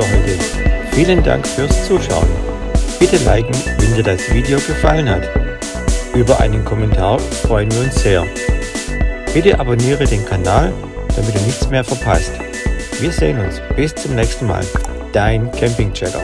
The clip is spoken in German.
Für heute. Vielen Dank fürs Zuschauen. Bitte liken, wenn dir das Video gefallen hat. Über einen Kommentar freuen wir uns sehr. Bitte abonniere den Kanal, damit du nichts mehr verpasst. Wir sehen uns. Bis zum nächsten Mal. Dein Campingchecker.